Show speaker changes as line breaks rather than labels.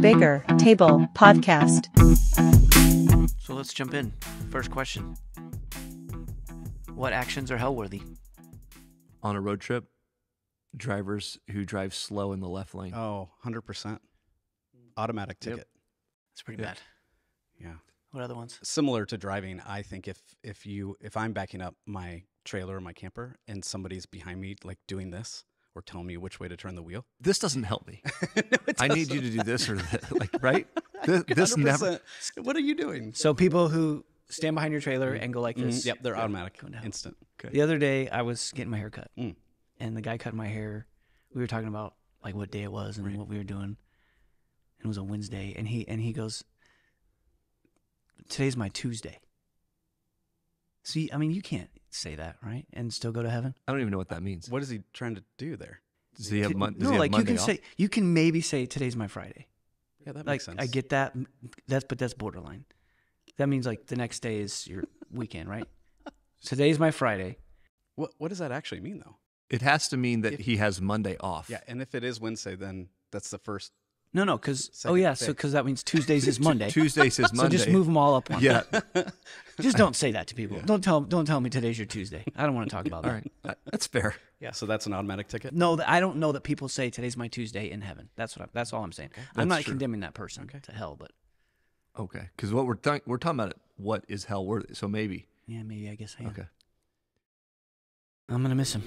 Bigger Table Podcast.
So let's jump in. First question What actions are hell worthy?
On a road trip, drivers who drive slow in the left lane.
Oh, 100%. Automatic
Yep.
ticket.
It's pretty
Yeah.
bad.
Yeah.
What other ones?
Similar to driving, I think if if you if I'm backing up my trailer or my camper and somebody's behind me like doing this or tell me which way to turn the wheel.
This doesn't help me.
No, it
I need you to do this or that. Like, right? This, this never.
What are you doing?
So people who stand behind your trailer and go like this.
Mhm. Yep, they're automatic,
Going down.
instant.
The other day, I was getting my hair cut,
Mm.
and the guy cut my hair. We were talking about like what day it was and what we were doing. And it was a Wednesday, and he and he goes, "Today's my Tuesday." See, I mean, you can't say that, right? And still go to heaven.
I don't even know what that means.
What is he trying to do there?
Does he have,
Can-
mon- does
no,
he have
like you can
off?
say you can maybe say today's my Friday.
Yeah, that
like
makes sense.
I get that. That's but that's borderline. That means like the next day is your weekend, right? Today's my Friday.
What what does that actually mean though?
It has to mean that
If-
he has Monday off.
Yeah, and if it is Wednesday, then that's the first.
No, no, because oh yeah, so because that means Tuesdays is Monday.
Tuesday says Monday.
so just move them all up one.
Yeah.
just don't say that to people. Don't tell don't tell me today's your Tuesday. I don't want to talk about that.
right. That- That's fair.
Yeah, so that's an automatic ticket.
No, I don't know that people say today's my Tuesday in heaven. That's what I, that's all I'm saying. I'm
That's
not
true.
condemning that person to hell, but
Okay. Because what we're, th- we're talking about, what is hell worthy. So maybe.
yeah, maybe I guess I am.
Okay.
I'm gonna miss him.